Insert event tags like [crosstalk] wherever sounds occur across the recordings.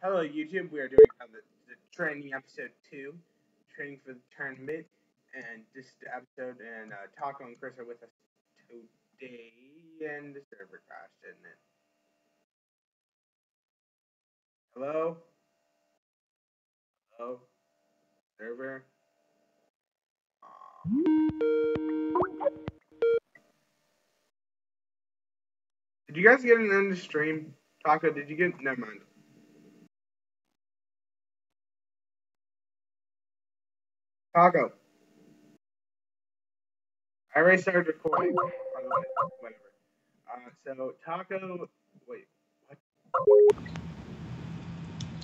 Hello, YouTube. We are doing uh, the, the training episode two, training for the tournament, and this episode and uh, Taco and Chris are with us today, and the server crashed, didn't it? Hello. Hello. Server. Did you guys get an end of stream? Taco, did you get? Never mind. Taco. I already started recording. by the way, Whatever. Uh, so Taco. Wait. What?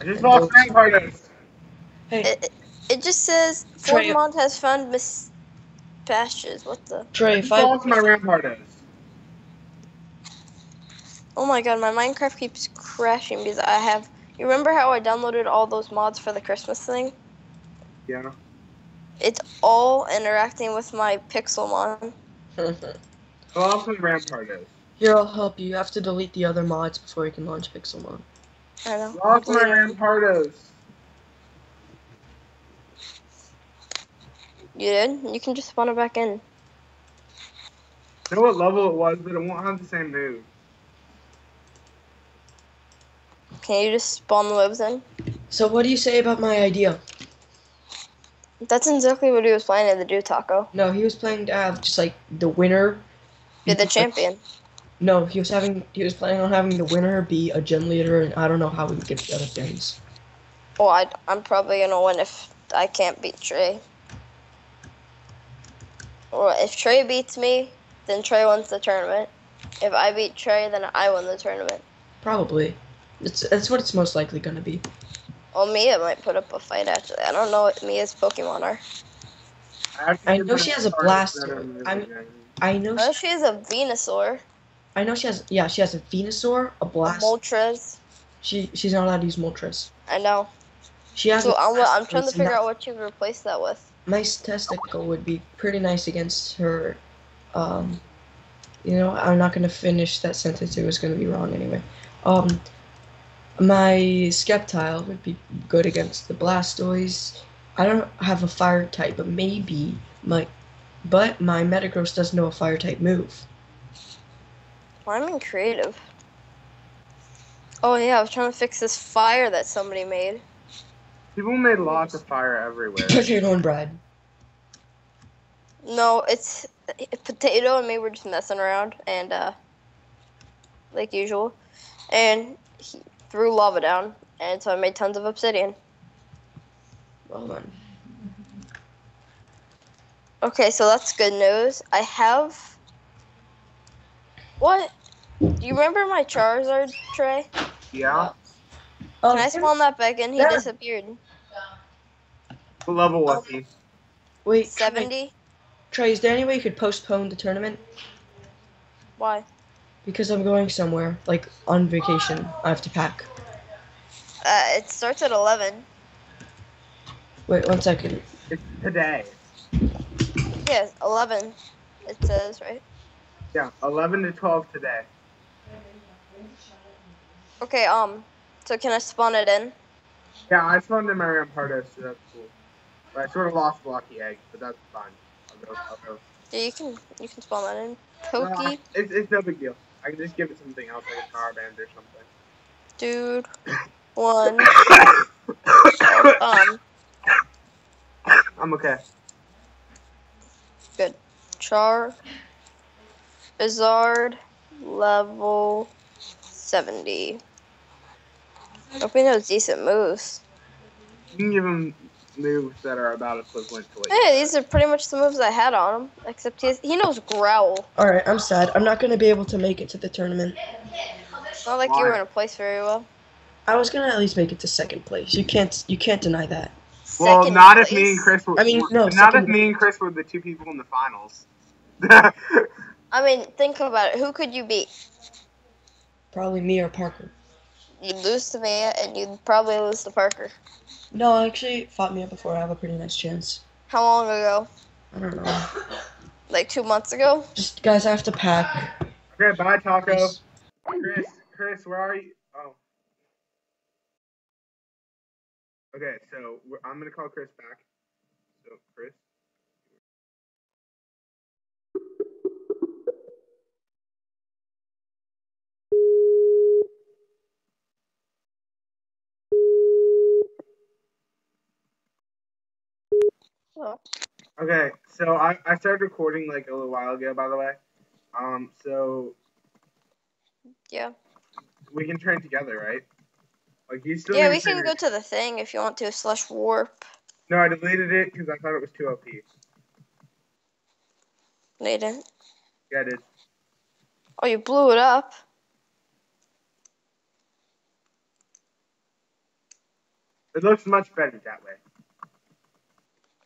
I just lost my Rampardos. Hey, It, it just says Trey. Fortmont has found Miss Pastures. What the? Trey, I if just I lost my Rampardos. Oh my god, my Minecraft keeps crashing because I have. You remember how I downloaded all those mods for the Christmas thing? Yeah. It's all interacting with my Pixelmon. I lost [laughs] my Rampardos. here, I'll help you. You have to delete the other mods before you can launch Pixelmon. I know. Lost my Rampardos. You did? You can just spawn it back in. know what level it was, but it won't have the same move. Can you just spawn the lives in? So, what do you say about my idea? That's exactly what he was playing planning the do, Taco. No, he was playing to have just like the winner. Be the champion. No, he was having. He was planning on having the winner be a gen leader, and I don't know how we would get the other things. Well, I, I'm probably gonna win if I can't beat Trey. Or if Trey beats me, then Trey wins the tournament. If I beat Trey, then I win the tournament. Probably. It's that's what it's most likely gonna be. Well, Mia might put up a fight actually. I don't know what Mia's Pokemon are. I know she has a Rampardos blaster. I'm- the game. I know. Oh, she has a Venusaur, I know she has. Yeah, she has a Venusaur, a a Blast. Moltres. She she's not allowed to use Moltres. I know. She has. So a I'm, I'm trying to figure that- out what you replace that with. nice testicle would be pretty nice against her. Um, you know, I'm not gonna finish that sentence. It was gonna be wrong anyway. Um, my Sceptile would be good against the Blastoise. I don't have a fire type, but maybe my, but my Metagross does know a fire type move. Well, I'm in creative. Oh yeah, I was trying to fix this fire that somebody made. People made lots of fire everywhere. [laughs] Potato and bread. No, it's potato and me were just messing around and uh like usual. And he threw lava down and so I made tons of obsidian. Well done. Okay, so that's good news. I have What? Do you remember my Charizard tray? Yeah. Um, Can I spawn that back in? He Yeah. disappeared. What level was he? wait, Trey, Seventy? Trey, is there any way you could postpone the tournament? Why? Because I'm going somewhere, like on vacation. I have to pack. Uh it starts at eleven. Wait, one second. It's today. Yeah, eleven. It says, right? Yeah, 11 to 12 today. Okay, um so can I spawn it in? Yeah, I spawned in my Rampardos, so that's cool. But I sort of lost Blocky Egg, but that's fine. I'll go. I'll go. Yeah, you can you can spawn that in. No, Pokey, it's, it's no big deal. I can just give it something else, like a power band or something. dude. [coughs] One. Um, I'm okay. Good. Char. Bizard. Level 70. Hoping those decent moves. You can give him moves that are about equivalent to what you Hey, these are pretty much the moves I had on him. Except he, has, he knows Growl. All right, I'm sad. I'm not gonna be able to make it to the tournament. Not like you were in a place very well. I was gonna at least make it to second place. You can't. You can't deny that. Well, Second not if me and Chris were. I mean, no, not if me and Chris were the two people in the finals. I mean, think about it. Who could you beat? Probably me or Parker. You'd lose to me, and you'd probably lose to Parker. No, I actually fought Mia before. I have a pretty nice chance. How long ago? I don't know. Like two months ago? Just guys, I have to pack. okay, bye, Taco. Peace. Chris, Chris, where are you? Oh, Okay, so I'm gonna call Chris back. So Chris. Oh. Okay, so I, I started recording like a little while ago, by the way. Um, so Yeah. we can train together, right? Like you still. Yeah, we can go to the thing if you want to slash warp. No, I deleted it because I thought it was too OP. No, you didn't. Yeah, I did. Oh, you blew it up. It looks much better that way.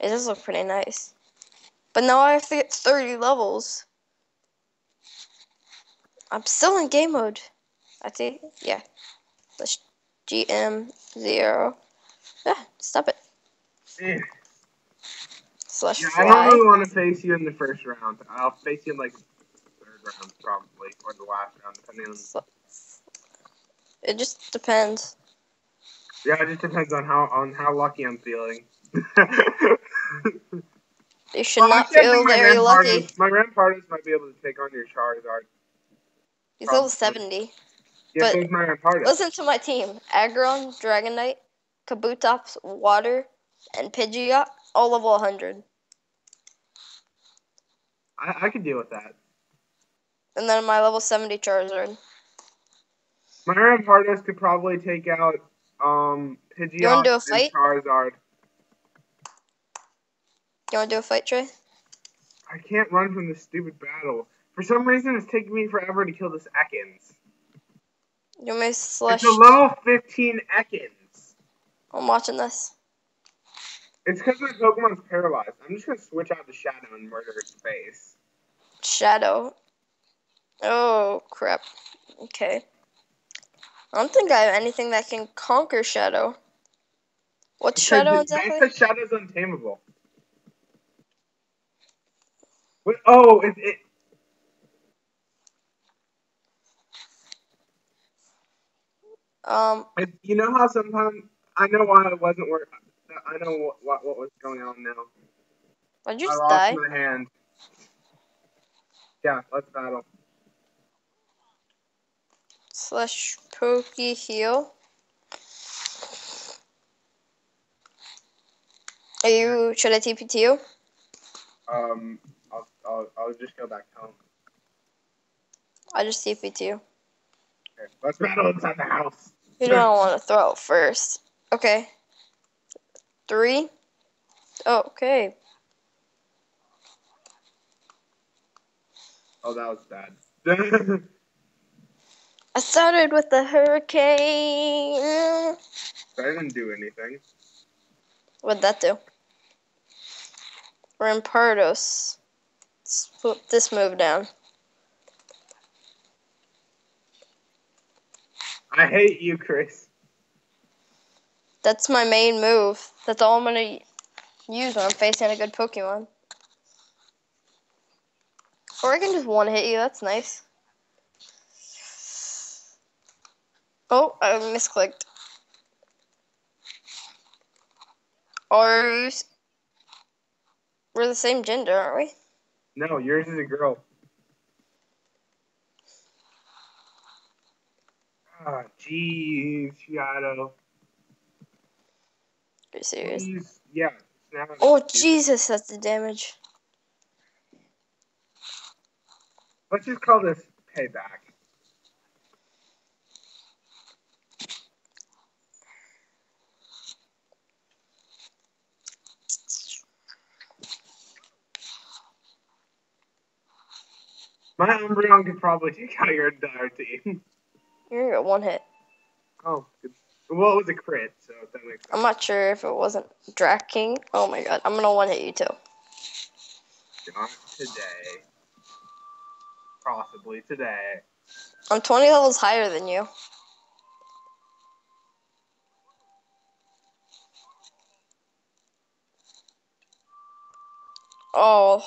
It does look pretty nice. But now I have to get 30 levels. I'm still in game mode. I think, yeah. Let's GM0. Yeah, stop it. Eh. Slash Yeah, I don't really want to face you in the first round. I'll face you in like third round probably, or the last round, depending on. It just depends. Yeah, it just depends on how on how lucky I'm feeling. You should Well, not feel very lucky. My Rampardos might be able to take on your Charizard. He's level 70. Yeah, But- my. Listen to my team. Aggron, Dragonite, Kabutops, Water, and Pidgeot, all level 100. I, I could deal with that. And then my level 70 Charizard. My Rampardos could probably take out um Pidgeot wanna do a and fight? Charizard. You want to do a fight, Trey? I can't run from this stupid battle. For some reason, it's taking me forever to kill this Ekans. You to slash? It's a level 15 Ekans. I'm watching this. It's because my Pokemon's paralyzed. I'm just gonna switch out the Shadow and murder its face. Shadow. Oh, crap. Okay. I don't think I have anything that can conquer Shadow. What's Shadow exactly? Shadow's untamable. Oh, it, it. Um, You know how sometimes I know why it wasn't working. I know what, what what was going on now. did you I just lost die? my hand. Yeah, let's battle. Slash pokey Heal. Are you, should I TP to you? Um, I'll, I'll, just go back home. I'll just TP to you. Okay, let's battle inside the house. You don't want to throw out first? Okay. Three. Oh, okay. Oh, that was bad. [laughs] I started with the hurricane. I didn't do anything. What'd that do? Rampardos. Let's put this move down. I hate you, Chris. That's my main move. That's all I'm gonna use when I'm facing a good Pokemon. Or I can just one hit you. That's nice. Oh, I misclicked. You we're the same gender, aren't we? No, yours is a girl. Ah, jeez, Shadow. Are you serious? Please, yeah. Oh Jesus, that's the damage. Let's just call this payback. My Umbreon could probably take out your entire team. You're gonna get one hit. Oh, good. Well, it was a crit, so that makes sense. I'm not sure if it wasn't Drac King. Oh my god, I'm gonna one hit you too. Not today. Possibly today. I'm 20 levels higher than you. Oh.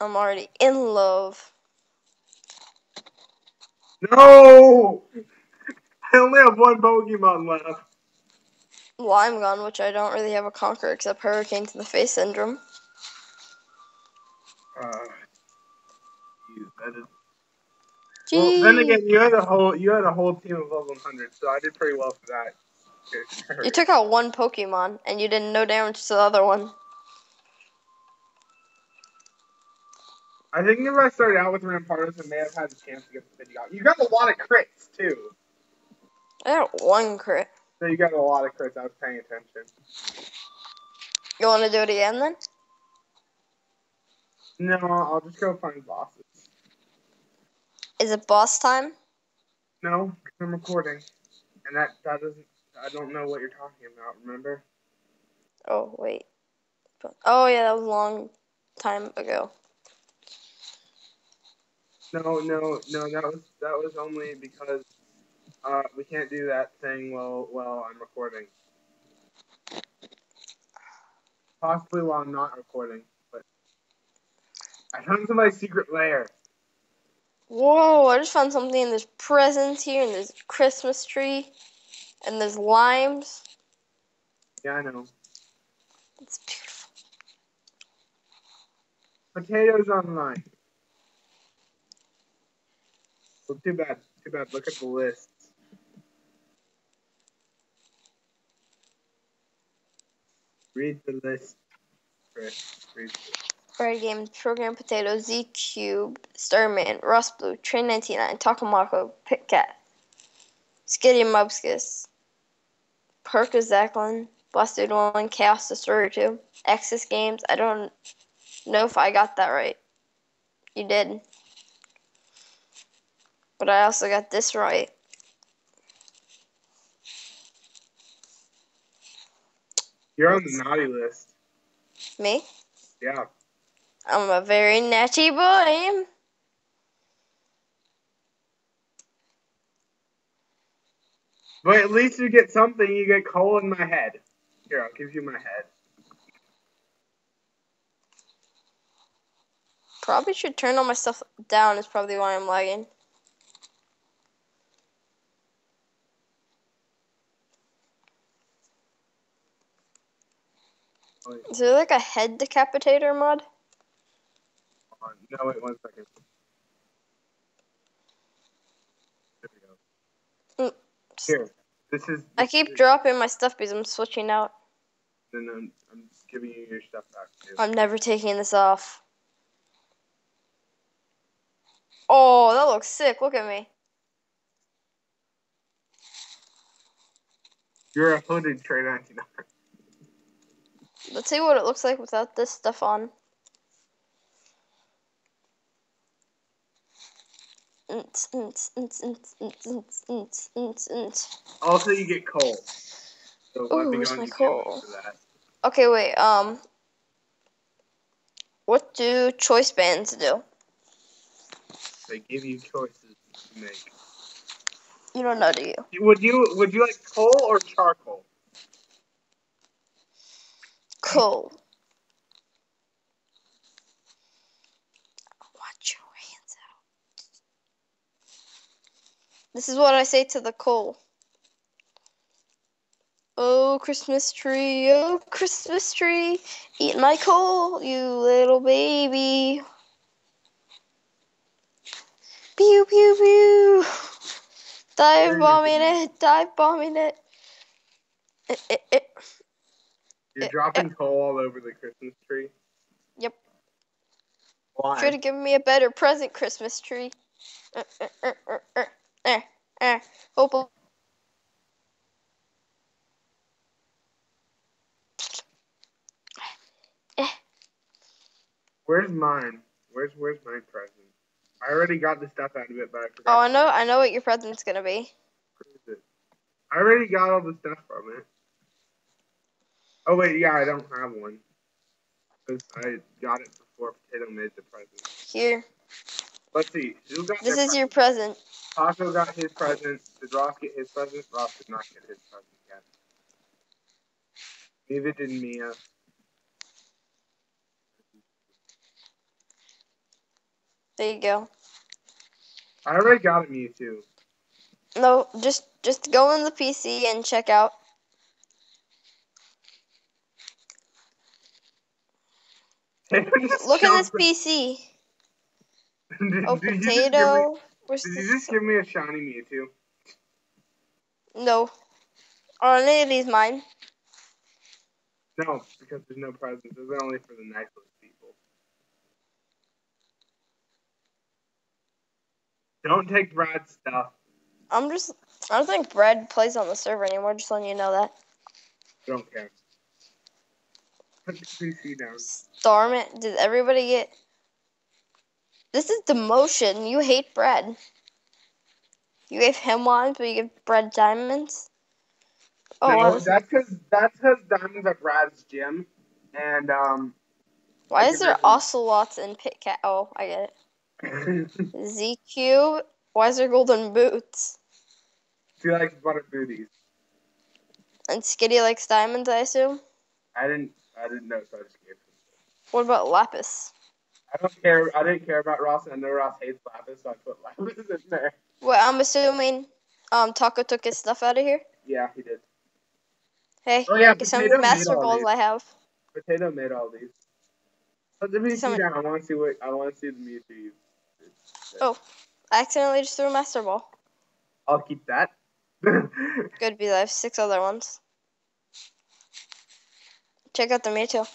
I'm already in love. No! I only have one Pokemon left. Lime Gun, which I don't really have a conquer except Hurricane to the Face Syndrome. Uh, geez, that is Well, then again, you had a whole you had a whole team of level 100, so I did pretty well for that. You took out one Pokemon and you did no damage to the other one. I think if I started out with Rampardos, I may have had a chance to get the video out. You got a lot of crits too, I got one crit. so you got a lot of crits. I was paying attention. You want to do it again then? No, I'll just go find bosses. Is it boss time? No, I'm recording, and that that doesn't. I don't know what you're talking about. Remember? Oh wait. Oh yeah, that was a long time ago. No, no, no. That was that was only because uh, we can't do that thing while while I'm recording. Possibly while I'm not recording, but I found somebody's secret lair. Whoa! I just found something. And there's presents here, and there's Christmas tree, and there's limes. Yeah, I know. It's beautiful. Potatoes online. Well, too bad. Too bad. Look at the list. Read the list, Chris. Read the list. Game, Program Potato, Z Cube, Starman, Rust Blue, Train 99, Takamako, Pit Cat, Skitty Mubskus, Perka Zachlin, Blasted One, Chaos Destroyer 2, Axis Games. I don't know if I got that right. You did. But I also got this right. You're on the naughty list. Me? Yeah. I'm a very natty boy. But at least you get something. You get coal in my head. Here, I'll give you my head. Probably should turn all my stuff down, is probably why I'm lagging. Is there like a head decapitator mod? No, wait one second. There we go. Mm. Here. This is. I keep dropping my stuff because I'm switching out. Then I'm, I'm giving you your stuff back too. I'm never taking this off. Oh, that looks sick. Look at me. You're a hooded Trey 99. Let's see what it looks like without this stuff on. Also, you get coal. So where's my coal? Okay, wait. Um, what do choice bands do? They give you choices to make. You don't know, do you? Would you would you like coal or charcoal? Cool. Watch your hands out. This is what I say to the coal. Oh, Christmas tree, oh, Christmas tree, eat my coal, you little baby. Pew, pew, pew. Dive bombing it, dive bombing it. Eh, eh, eh. You're Eh, dropping coal all over the Christmas tree. Yep. Why? Should have given me a better present, Christmas tree. Uh, uh, uh, uh. Hope. Where's mine? Where's where's my present? I already got the stuff out of it, but I forgot. Oh, I know. I know what your present's gonna be. Where is it? I already got all the stuff from it. Oh wait, yeah, I don't have one. Cause I got it before Potato made the present. Here. Let's see. Who got This is your present. Taco got his present. Did Ross get his present? Ross did not get his present yet. Neither did Mia. There you go. I already got a Mewtwo. No, just just go in the PC and check out. Look at this PC. Did, Oh, did you me- potato. Did you this? just give me a shiny Mewtwo? No. Are any of these mine? No, because there's no presents. Those are only for the nicest people. Don't take Brad's stuff. I'm just. I don't think Brad plays on the server anymore. Just letting you know that. Don't care. Put the PC down. Starman. Did everybody get? This is demotion. You hate Bread. You gave him ones, but you give Bread diamonds. Oh, no, that's because that's because Diamond's at Brad's gym, and um. why is there ocelots in Pit Cat? Oh, I get it. [laughs] Z Cube. Why is there golden boots? he likes butter booties. And Skitty likes diamonds, I assume. I didn't. I didn't know, so I just gave him. What about Lapis? I don't care. I didn't care about Ross, and I know Ross hates Lapis, so I put Lapis in there. Well, I'm assuming um Taco took his stuff out of here. Yeah, he did. Hey, Oh yeah, potato master balls. I have. Potato made all these. Put the PC Someone- down. I want to see what. I want to see the Mewtwo. you- Oh. I accidentally just threw a master ball. I'll keep that. [laughs] Good, because I have six other ones. Check out the Mewtwo.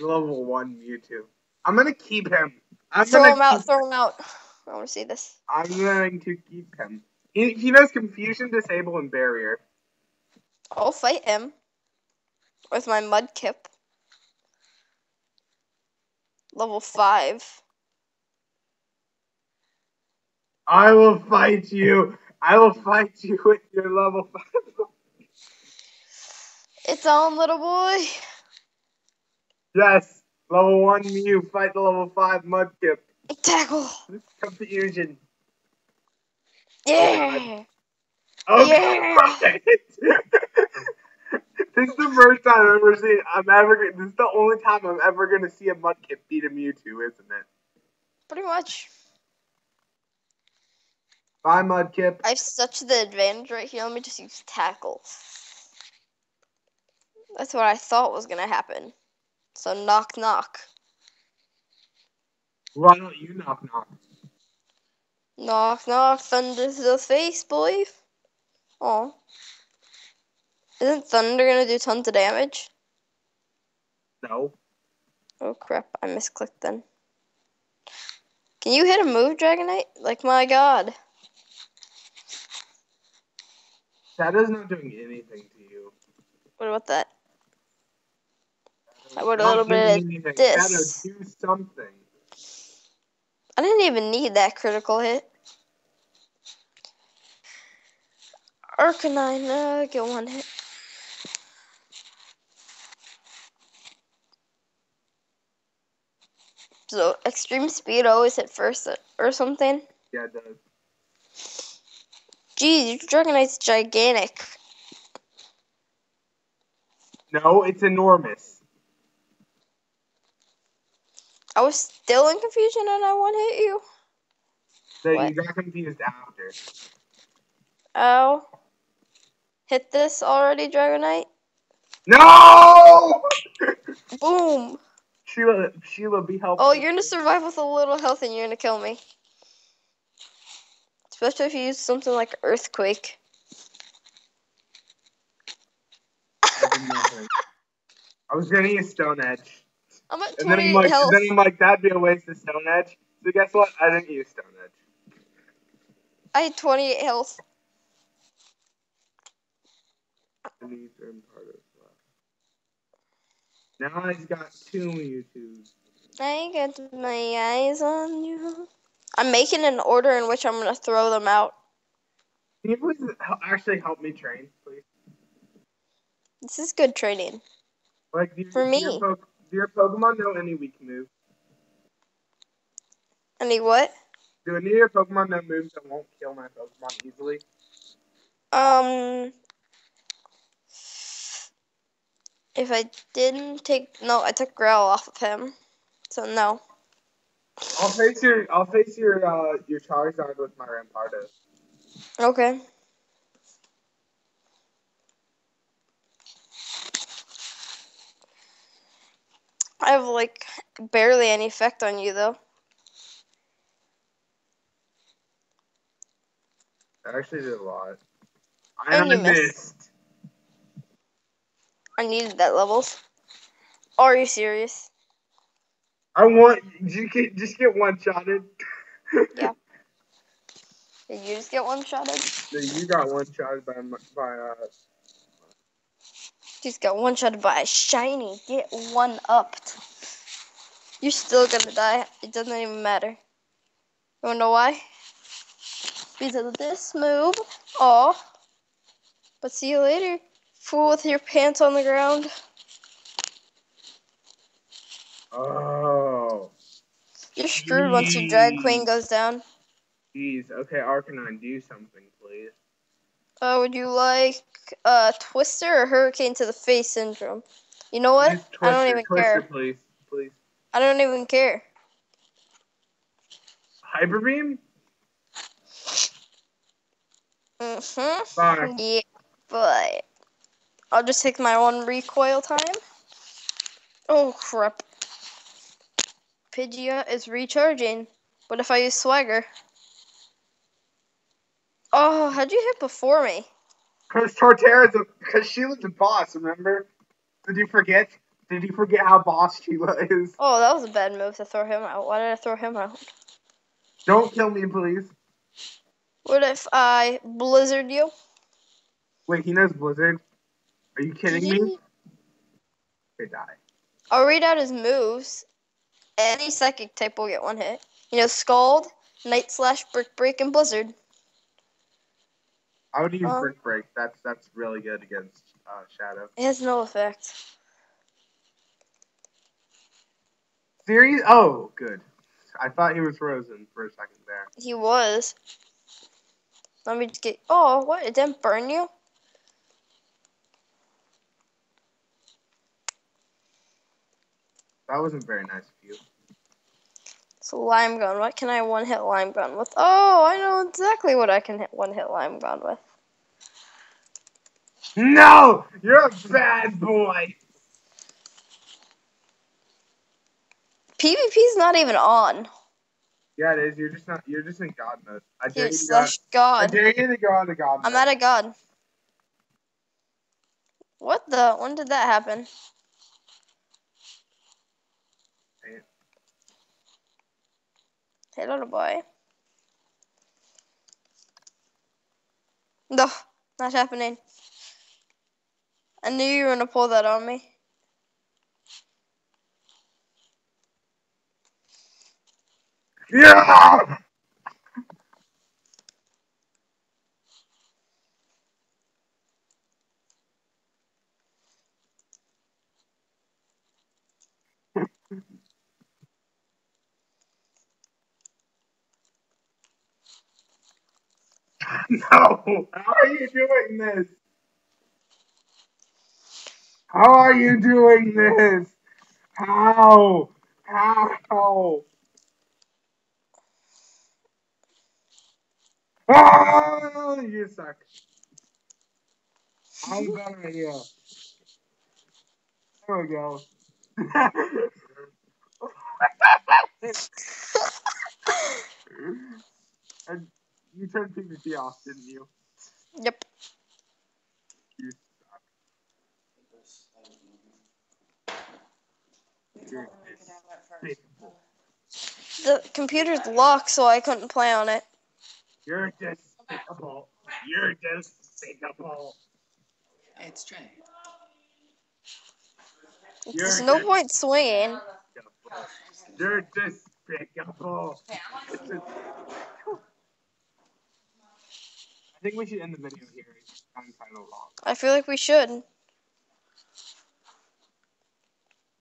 Level one Mewtwo. I'm gonna keep him. I'm throw him out, throw him out. I want to see this. I'm going to keep him. He, he knows confusion, disable, and barrier. I'll fight him with my Mudkip. Level 5. I will fight you. I will fight you with your level five. [laughs] It's on, little boy. yes, level one Mew. Fight the level five Mudkip. Tackle. Confusion. Yeah. Oh, Yeah. [laughs] this is the first time I've ever seen. I'm ever. This is the only time I'm ever gonna see a Mudkip beat a Mewtwo, isn't it? Pretty much. Bye, Mudkip. I have such the advantage right here. Let me just use tackle. That's what I thought was gonna happen. So knock knock. Why don't you knock knock? Knock knock thunder to the face, boy. Oh. Isn't thunder gonna do tons of damage? No. Oh crap, I misclicked then. Can you hit a move, Dragonite? Like my god. Shadow's not doing anything to you. What about that? I would a little bit of this. Shadow, do something. I didn't even need that critical hit. Arcanine, uh, get one hit. So, extreme speed always hit first uh, or something? Yeah, it does. Geez, your Dragonite's gigantic. No, it's enormous. I was still in confusion and I one hit you. So What? you got confused after. Ow. Hit this already, Dragonite? No! Boom! Sheila, Sheila, be helpful. Oh, you're gonna survive with a little health and you're gonna kill me. Especially if you use something like Earthquake. I did nothing. I was gonna use Stone Edge. I'm at And then I'm like, health. then I'm like, that'd be a waste of Stone Edge. So guess what? I didn't use Stone Edge. I had 28 health. And these are in part of left. Now he's got two Mewtwo's. I got my eyes on you. I'm making an order in which I'm gonna throw them out. Can you please actually help me train, please? This is good training. Like, do, you- For me. Po- do your Pokemon know any weak moves? Any what? Do any of your Pokemon know moves that won't kill my Pokemon easily? Um. If I didn't take no, I took Growl off of him, so no. I'll face your I'll face your uh your Charizard with my Rampardos. Okay. I have like barely any effect on you though. I actually did a lot. And I missed. missed. I needed that levels. Are you serious? I want you get just get one shotted. [laughs] Yeah. Did you just get one shotted? you got one shotted by by uh. Just got one shotted by a shiny. Get one upped. You're still gonna die. It doesn't even matter. You wanna know why? Because of this move. Aw. But see you later. Fool with your pants on the ground. Oh. You're screwed once your drag queen goes down. Jeez. Okay, Arcanine, do something, please. Uh, would you like uh Twister or Hurricane to the Face syndrome? You know what? Use I don't Twister, even Twister, care. please, please. I don't even care. Hyper beam. Mm-hmm. Yeah, but I'll just take my one recoil time. Oh crap. Pidgeot is recharging. What if I use Swagger? Oh, how'd you hit before me? Because Torterra's a because she was a boss. Remember? Did you forget? Did you forget how boss Sheila was? Oh, that was a bad move to throw him out. Why did I throw him out? Don't kill me, please. What if I blizzard you? Wait, he knows Blizzard. Are you kidding me? Okay, die. I'll read out his moves. Any psychic type will get one hit. You know, Scald, Night Slash, Brick Break, and Blizzard. I would use Um, Brick Break. That's that's really good against uh, Shadow. It has no effect. Serious? Oh, good. I thought he was frozen for a second there. He was. Let me just get. Oh, what? It didn't burn you? That wasn't very nice of you. It's a lime gun. What can I one hit lime gun with? Oh, I know exactly what I can hit one hit lime gun with. No! You're a bad boy! PvP's not even on. Yeah, it is. You're just not. You're just in God mode. I dare Here, you to go. slash I God. dare you to go on the God I'm mode. at a God. What the? When did that happen? On a boy. No, not happening. I knew you were gonna pull that on me. Yeah! [laughs] No! How are you doing this? How are you doing this? How? How? Ah, you suck. I'm [laughs] gonna you. There we go. [laughs] and you turned PvP off, didn't you? Yep. You suck. You're. The computer's locked, so I couldn't play on it. You're despicable. You're despicable. It's true. There's You're no just- point swinging. You're despicable. It's a- I think we should end the video here. It's kind of long. I feel like we should.